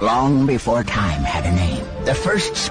long before time had a name. The first